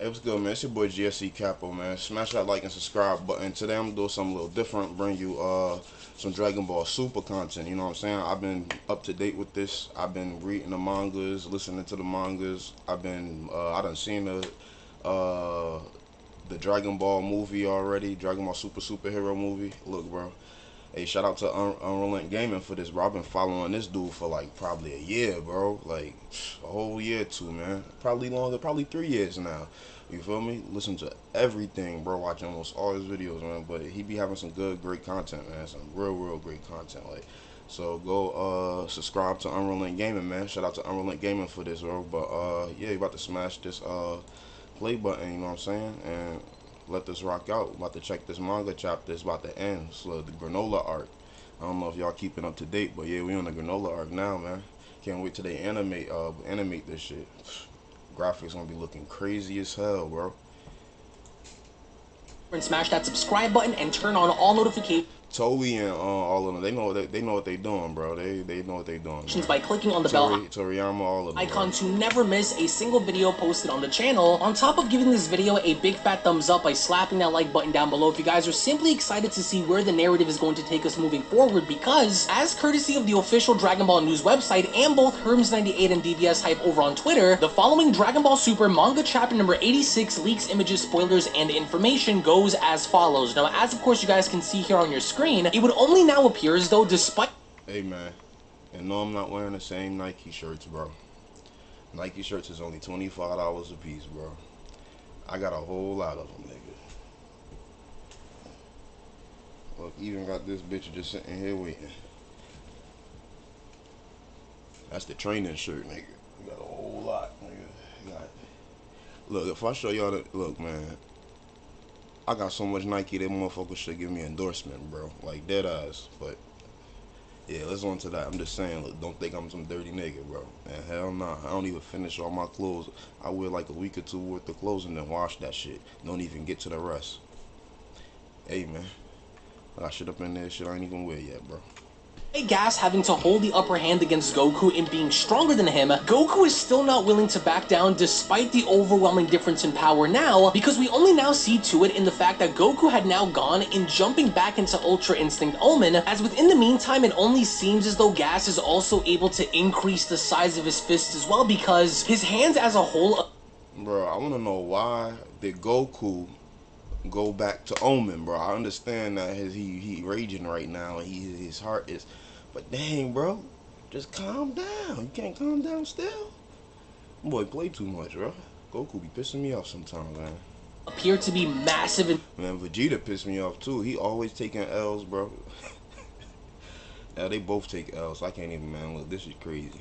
Hey, what's good, man? It's your boy GSE Capo, man. Smash that like and subscribe button. Today I'm doing something a little different. Bring you uh some Dragon Ball Super content. You know what I'm saying? I've been up to date with this. I've been reading the mangas, listening to the mangas. I've been uh, I done seen the uh the Dragon Ball movie already. Dragon Ball Super superhero movie. Look, bro. Hey, shout out to Un- UnrealEnt Gaming for this, bro. I've been following this dude for like probably a year, bro. Like a whole year, too, man. Probably longer, probably three years now. You feel me? Listen to everything, bro. Watch almost all his videos, man. But he be having some good, great content, man. Some real, real great content. Like, so go uh subscribe to UnrealEnt Gaming, man. Shout out to UnrealEnt Gaming for this, bro. But uh, yeah, you about to smash this uh play button. You know what I'm saying? And let this rock out. About to check this manga chapter. It's about to end. So the granolah arc. I don't know if y'all keeping up to date, but yeah, we on the granolah arc now, man. Can't wait till they animate uh animate this shit. Graphics gonna be looking crazy as hell, bro. and smash that subscribe button and turn on all notifications Toei and uh, all of them, they know what they, they know what they doing, bro. They they know what they doing. man. by clicking on the bell Toriyama, all of them. icon bro. to never miss a single video posted on the channel. On top of giving this video a big fat thumbs up by slapping that like button down below if you guys are simply excited to see where the narrative is going to take us moving forward because, as courtesy of the official Dragon Ball News website and both Herms98 and DBS Hype over on Twitter, the following Dragon Ball Super manga chapter number 86 leaks, images, spoilers, and information goes as follows. Now, as of course you guys can see here on your screen, it would only now appear as though despite Hey man, and no, I'm not wearing the same Nike shirts, bro. Nike shirts is only twenty five dollars a piece, bro. I got a whole lot of them, nigga. Look, even got this bitch just sitting here waiting. That's the training shirt, nigga. We got a whole lot, nigga. Got. Look, if I show y'all the look, man. I got so much Nike that motherfuckers should give me endorsement, bro. Like dead eyes. But yeah, let's on to that. I'm just saying, look, don't think I'm some dirty nigga, bro. And hell nah, I don't even finish all my clothes. I wear like a week or two worth of clothes and then wash that shit. Don't even get to the rest. Hey man, I got shit up in there, shit I ain't even wear yet, bro. Gas having to hold the upper hand against Goku and being stronger than him, Goku is still not willing to back down despite the overwhelming difference in power now, because we only now see to it in the fact that Goku had now gone in jumping back into Ultra Instinct Omen, as within the meantime it only seems as though Gas is also able to increase the size of his fists as well because his hands as a whole Bro, I want to know why did Goku go back to Omen, bro? I understand that his he he raging right now and he his heart is, but dang, bro, just calm down. You can't calm down still. Boy, play too much, bro. Goku be pissing me off sometimes, man. appear to be massive in Man, Vegeta pissed me off too. He always taking L's, bro. now they both take L's. I can't even, man. Look, this is crazy.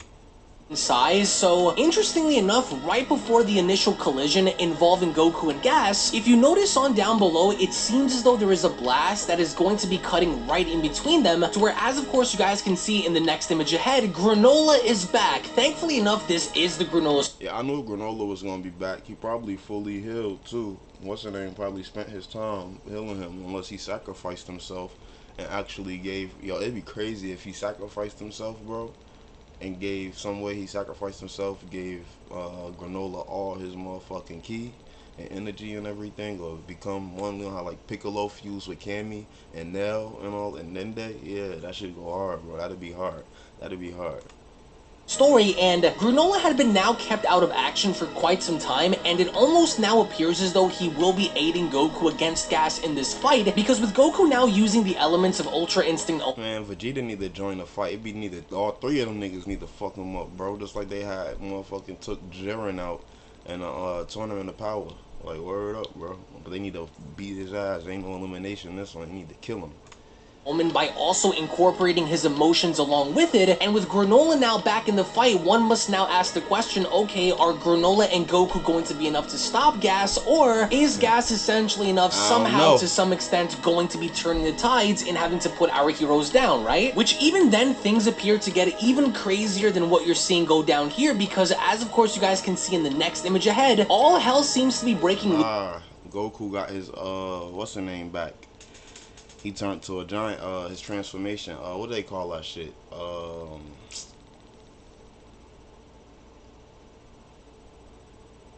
Size, so interestingly enough, right before the initial collision involving Goku and Gas, if you notice on down below, it seems as though there is a blast that is going to be cutting right in between them, to where as of course you guys can see in the next image ahead, Granolah is back. Thankfully enough, this is the Granolah Yeah, I knew Granolah was gonna be back. He probably fully healed too. What's her name? Probably spent his time healing him, unless he sacrificed himself and actually gave. Yo, it'd be crazy if he sacrificed himself, bro, and gave some way he sacrificed himself, gave uh, Granolah all his motherfucking ki and energy and everything, or become one. You know how like Piccolo fused with Kami and Nail and all, and Nende. Yeah, that should go hard, bro. That'd be hard. That'd be hard. Story, and Granolah had been now kept out of action for quite some time, and it almost now appears as though he will be aiding Goku against Gas in this fight, because with Goku now using the elements of Ultra Instinct Man, Vegeta need to join the fight. It be needed. All three of them niggas need to fuck him up, bro. Just like they had motherfucking took Jiren out and uh, tournament of power. Like word up, bro. But they need to beat his ass. Ain't no elimination this one. They need to kill him. Omen by also incorporating his emotions along with it, and with Granolah now back in the fight, one must now ask the question, okay, are Granolah and Goku going to be enough to stop Gas, or is Gas essentially enough somehow to some extent going to be turning the tides and having to put our heroes down, right? Which even then, things appear to get even crazier than what you're seeing go down here, because as of course you guys can see in the next image ahead, all hell seems to be breaking. Ah, Goku got his uh, what's her name back? He turned to a giant. Uh, his transformation. Uh, what do they call that shit? Um,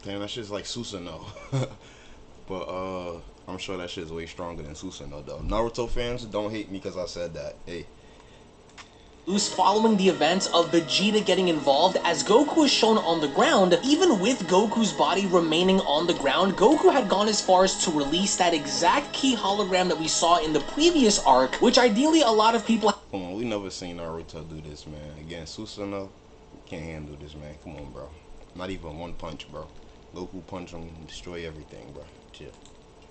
Damn, that shit's like Susanoo. but uh, I'm sure that shit's way stronger than Susanoo though. Naruto fans, don't hate me because I said that. Hey. Who's following the events of Vegeta getting involved as Goku is shown on the ground. Even with Goku's body remaining on the ground, Goku had gone as far as to release that exact ki hologram that we saw in the previous arc, which ideally a lot of people... Come on, we never seen Naruto do this, man. Again, Susanoo can't handle this, man. Come on, bro. Not even one punch, bro. Goku punch him, destroy everything, bro. Chill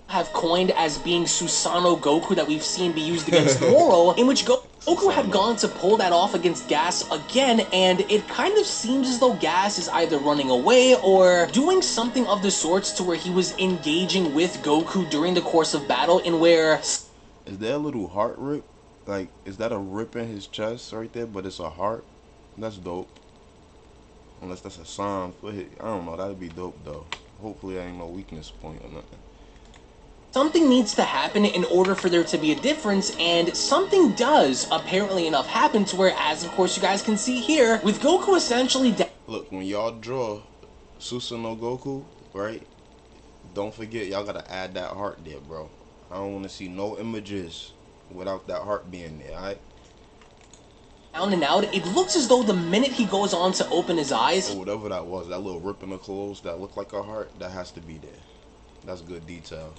have coined as being Susanoo Goku that we've seen be used against Moro, in which Go Goku had gone to pull that off against Gas again, and it kind of seems as though Gas is either running away or doing something of the sorts to where he was engaging with Goku during the course of battle in where... Is there a little heart rip? Like, is that a rip in his chest right there, but it's a heart? That's dope. Unless that's a sign for it. I don't know, that'd be dope though. Hopefully there ain't no weakness point or nothing. Something needs to happen in order for there to be a difference, and something does, apparently enough, happen to where, as of course you guys can see here, with Goku essentially Look, when y'all draw Susanoo Goku, right, don't forget y'all gotta add that heart there, bro. I don't want to see no images without that heart being there, alright? Down and out, it looks as though the minute he goes on to open his eyes... Or whatever that was, that little rip in the clothes that looked like a heart, that has to be there. That's good detail.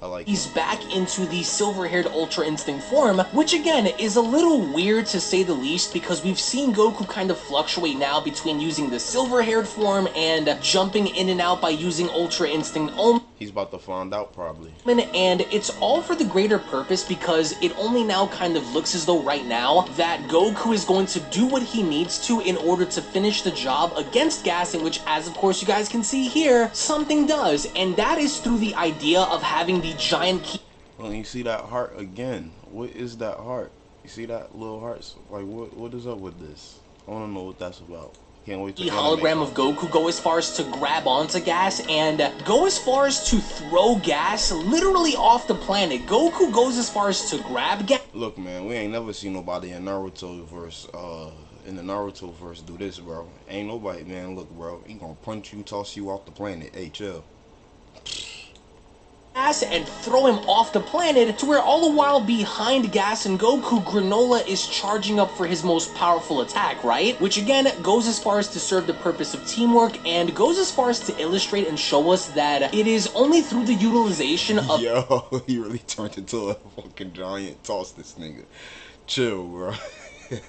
I like He's back into the silver-haired Ultra Instinct form, which again is a little weird to say the least because we've seen Goku kind of fluctuate now between using the silver-haired form and jumping in and out by using Ultra Instinct only. He's about to find out probably. And it's all for the greater purpose because it only now kind of looks as though right now that Goku is going to do what he needs to in order to finish the job against Gas, in which, as of course you guys can see here, something does. And that is through the idea of having the giant ki. Well, you see that heart again. What is that heart? You see that little heart? Like, what what is up with this? I want to know what that's about. Can't wait to the hologram of Goku go as far as to grab onto Gas and go as far as to throw Gas literally off the planet. Goku goes as far as to grab Gas. Look, man, we ain't never seen nobody in Naruto verse, uh, in the Naruto verse do this, bro. Ain't nobody, man. Look, bro, he gonna punch you, toss you off the planet. Hey, chill and throw him off the planet to where all the while behind Gas and Goku, Granolah is charging up for his most powerful attack, right? Which again goes as far as to serve the purpose of teamwork and goes as far as to illustrate and show us that it is only through the utilization of- Yo, he really turned into a fucking giant. Toss this nigga. Chill, bro.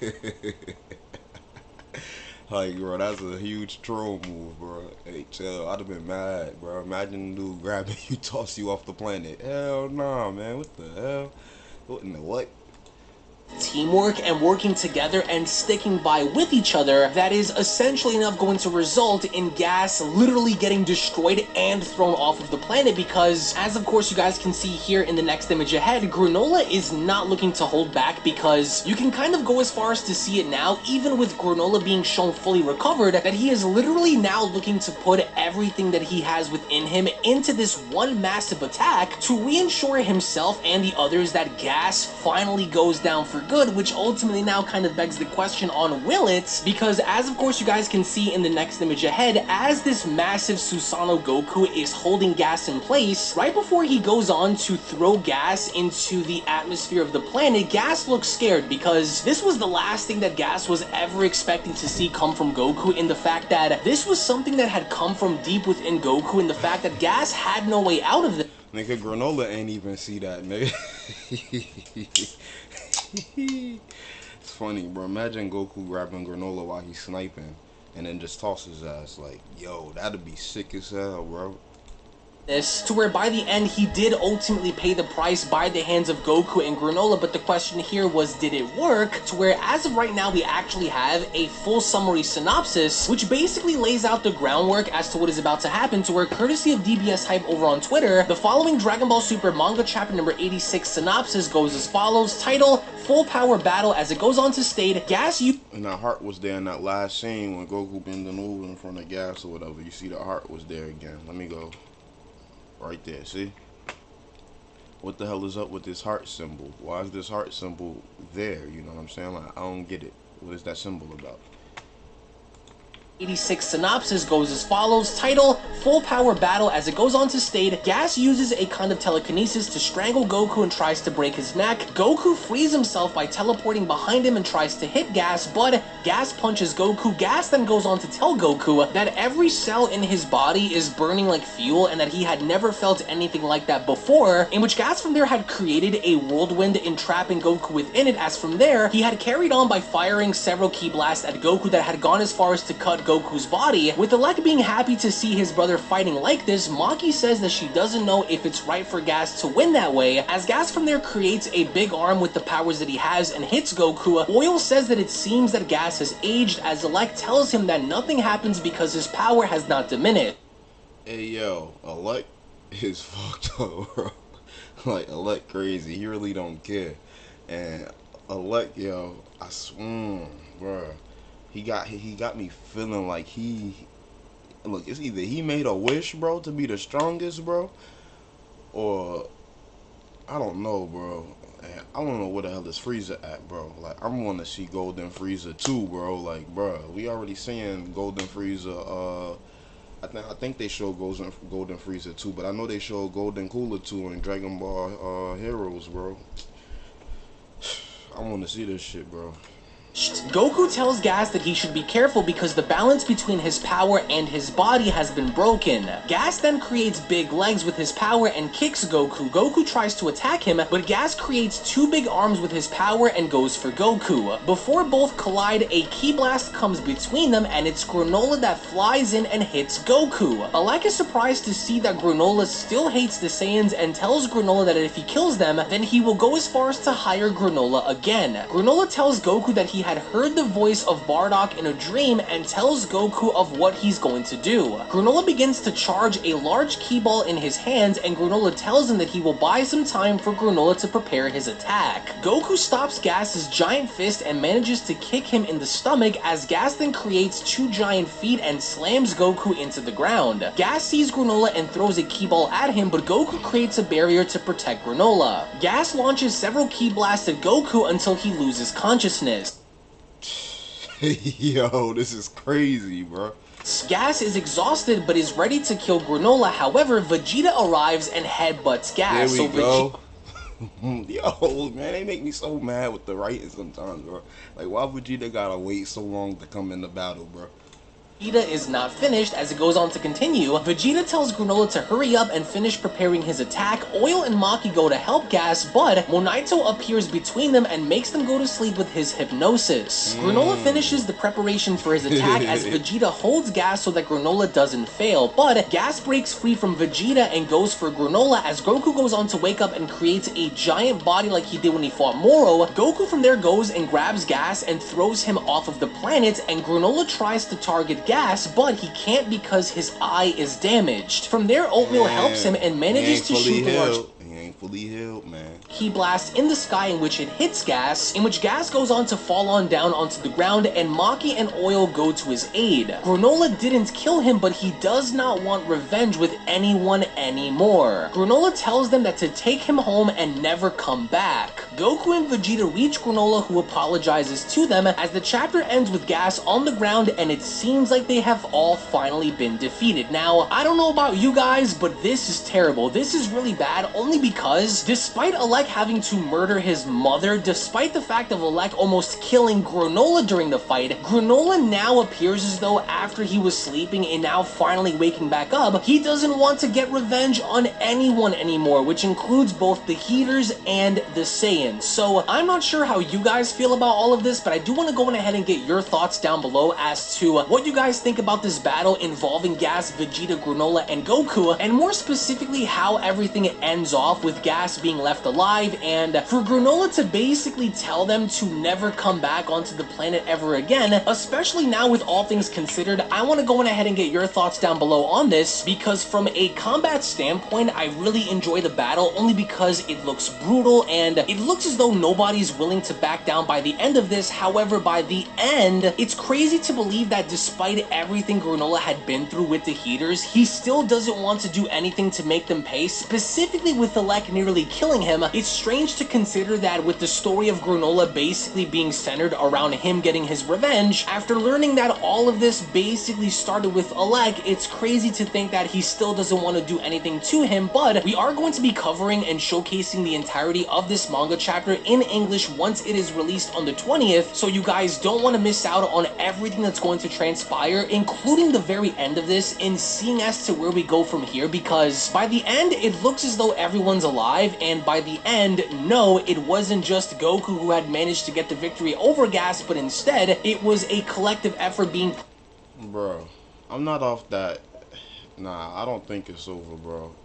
Like, bro, that's a huge troll move, bro. Hey, chill. I'd have been mad, bro. Imagine dude grabbing you, toss you off the planet. Hell nah, man. What the hell? What in the what? Teamwork and working together and sticking by with each other that is essentially enough going to result in gas literally getting destroyed and thrown off of the planet because as of course you guys can see here in the next image ahead granolah is not looking to hold back because you can kind of go as far as to see it now even with granolah being shown fully recovered that he is literally now looking to put everything that he has within him into this one massive attack to reassure himself and the others that gas finally goes down for good, which ultimately now kind of begs the question on will it, because as of course you guys can see in the next image ahead, as this massive Susanoo Goku is holding gas in place, right before he goes on to throw gas into the atmosphere of the planet, Gas looks scared because this was the last thing that Gas was ever expecting to see come from Goku in the fact that this was something that had come from deep within Goku in the fact that Gas had no way out of it. Nigga, Granolah ain't even see that, nigga. it's funny, bro. Imagine Goku grabbing Granolah while he's sniping and then just toss his ass. Like, yo, that'd be sick as hell, bro this to where by the end he did ultimately pay the price by the hands of Goku and Granolah but the question here was did it work? To where as of right now we actually have a full summary synopsis which basically lays out the groundwork as to what is about to happen to where courtesy of DBS Hype over on Twitter the following Dragon Ball Super manga chapter number 86 synopsis goes as follows. Title full power battle as it goes on to state gas you and that heart was there in that last scene when Goku bending over in front of gas or whatever. You see the heart was there again. Let me go Right there, see? What the hell is up with this heart symbol? Why is this heart symbol there? You know what I'm saying? Like, I don't get it. What is that symbol about? 86 synopsis goes as follows Title Full Power Battle. As it goes on to state, Gas uses a kind of telekinesis to strangle Goku and tries to break his neck. Goku frees himself by teleporting behind him and tries to hit Gas, but Gas punches Goku. Gas then goes on to tell Goku that every cell in his body is burning like fuel and that he had never felt anything like that before, in which Gas from there had created a whirlwind entrapping Goku within it, as from there, he had carried on by firing several ki blasts at Goku that had gone as far as to cut Goku's body. With Elec being happy to see his brother fighting like this, Maki says that she doesn't know if it's right for Gas to win that way, as Gas from there creates a big arm with the powers that he has and hits Goku. Oil says that it seems that Gas has aged, as Elec tells him that nothing happens because his power has not diminished. Hey yo, Elec is fucked up, bro. like Elec crazy. He really don't care. And Elec, yo, I swear, bro he got he got me feeling like he look it's either he made a wish bro to be the strongest bro or i don't know bro and i don't know where the hell is frieza at bro like i'm want to see golden frieza too bro like bro we already seeing golden frieza uh I think I think they showed Golden Golden Frieza too, but I know they showed Golden Cooler too in Dragon Ball uh, Heroes, bro. I want to see this shit, bro. Goku tells Gas that he should be careful because the balance between his power and his body has been broken. Gas then creates big legs with his power and kicks Goku. Goku tries to attack him, but Gas creates two big arms with his power and goes for Goku. Before both collide, a Ki Blast comes between them and it's Granolah that flies in and hits Goku. Elec is surprised to see that Granolah still hates the Saiyans and tells Granolah that if he kills them, then he will go as far as to hire Granolah again. Granolah tells Goku that he had heard the voice of Bardock in a dream and tells Goku of what he's going to do. Granolah begins to charge a large Ki ball in his hands and Granolah tells him that he will buy some time for Granolah to prepare his attack. Goku stops Gas's giant fist and manages to kick him in the stomach as Gas then creates two giant feet and slams Goku into the ground. Gas sees Granolah and throws a Ki ball at him, but Goku creates a barrier to protect Granolah. Gas launches several Ki blasts at Goku until he loses consciousness. Yo, this is crazy, bro. Gas is exhausted but is ready to kill Granolah. However, Vegeta arrives and headbutts Gas. There we so go. Yo, man, they make me so mad with the writing sometimes, bro. Like, why Vegeta gotta wait so long to come in the battle, bro? Vegeta is not finished as it goes on to continue. Vegeta tells Granolah to hurry up and finish preparing his attack. Oil and Maki go to help Gas, but Monaito appears between them and makes them go to sleep with his hypnosis. Mm. Granolah finishes the preparation for his attack as Vegeta holds Gas so that Granolah doesn't fail, but Gas breaks free from Vegeta and goes for Granolah as Goku goes on to wake up and creates a giant body like he did when he fought Moro. Goku from there goes and grabs Gas and throws him off of the planet, and Granolah tries to target gas, but he can't because his eye is damaged. From there, Oatmeal man, helps him and manages to shoot the large fully healed, man. Ki blast in the sky in which it hits Gas, in which Gas goes on to fall on down onto the ground, and Maki and Oil go to his aid. Granolah didn't kill him, but he does not want revenge with anyone anymore. Granolah tells them that to take him home and never come back. Goku and Vegeta reach Granolah who apologizes to them as the chapter ends with Gas on the ground and it seems like they have all finally been defeated. Now, I don't know about you guys, but this is terrible. This is really bad only because because despite Elec having to murder his mother, despite the fact of Elec almost killing Granolah during the fight, Granolah now appears as though after he was sleeping and now finally waking back up, he doesn't want to get revenge on anyone anymore, which includes both the Heeters and the Saiyans. So I'm not sure how you guys feel about all of this, but I do want to go ahead and get your thoughts down below as to what you guys think about this battle involving Gas, Vegeta, Granolah, and Goku, and more specifically how everything ends off with Gas being left alive, and for Granolah to basically tell them to never come back onto the planet ever again, especially now with all things considered, I want to go ahead and get your thoughts down below on this, because from a combat standpoint, I really enjoy the battle only because it looks brutal, and it looks as though nobody's willing to back down by the end of this, however, by the end, it's crazy to believe that despite everything Granolah had been through with the Heeters, he still doesn't want to do anything to make them pay, specifically with the nearly killing him, it's strange to consider that with the story of Granolah basically being centered around him getting his revenge, after learning that all of this basically started with Elec, it's crazy to think that he still doesn't want to do anything to him, but we are going to be covering and showcasing the entirety of this manga chapter in English once it is released on the 20th, so you guys don't want to miss out on everything that's going to transpire, including the very end of this, and seeing as to where we go from here, because by the end, it looks as though everyone's alive, and by the end, no, it wasn't just Goku who had managed to get the victory over Gas, but instead, it was a collective effort being... Bro, I'm not off that. Nah, I don't think it's over, bro.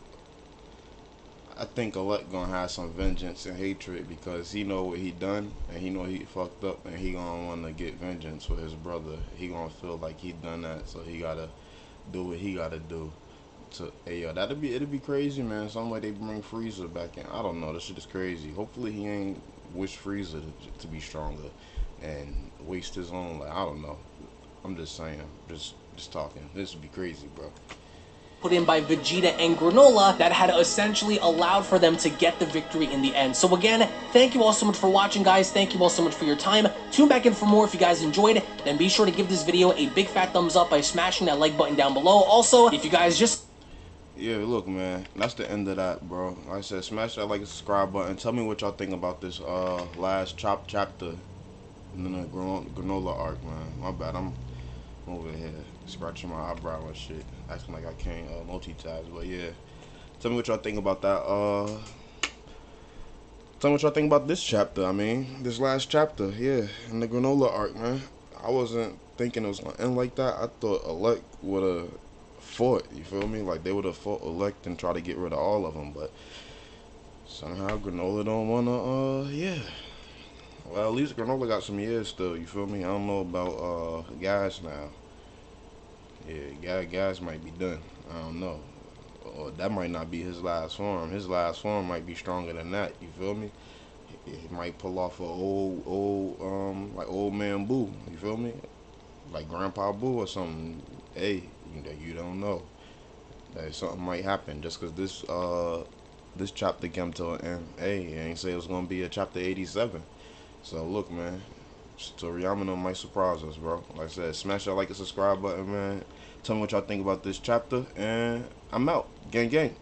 I think Elec gonna have some vengeance and hatred because he know what he done and he know he fucked up and he gonna wanna get vengeance for his brother. He gonna feel like he done that, so he gotta do what he gotta do. To hey yo, that'd be it'd be crazy, man. Some way they bring Frieza back in. I don't know. This shit is crazy. Hopefully he ain't wish Frieza to, to be stronger and waste his own. Like I don't know. I'm just saying. Just just talking. This would be crazy, bro put in by Vegeta and Granolah that had essentially allowed for them to get the victory in the end. So again, thank you all so much for watching, guys. Thank you all so much for your time. Tune back in for more if you guys enjoyed. Then be sure to give this video a big fat thumbs up by smashing that like button down below. Also, if you guys just yeah, look, man, that's the end of that, bro. Like I said, smash that like and subscribe button. Tell me what y'all think about this uh last chop chapter in the granolah arc, man. My bad, I'm over here scratching my eyebrow and shit, acting like I can't uh, multitask. But yeah, tell me what y'all think about that. Uh, tell me what y'all think about this chapter. I mean, this last chapter, yeah, in the granolah arc, man. I wasn't thinking it was gonna end like that. I thought Elec would have fought. You feel me? Like they would have fought Elec and try to get rid of all of them, but somehow Granolah don't wanna. Uh, yeah. Well, at least Granolah got some years still. You feel me? I don't know about uh guys now. Yeah, guy guys might be done. I don't know. Or that might not be his last form. His last form might be stronger than that. You feel me? He might pull off a old, old, um, like old man Boo. You feel me? Like Grandpa Boo or something. Hey, you, you don't know. That something might happen just because this, uh, this chapter came to an end. Hey, I ain't say it was gonna be a chapter 87. So look, man, Toriyama might surprise us, bro. Like I said, smash that like and subscribe button, man. Tell me what y'all think about this chapter, and I'm out. Gang, gang.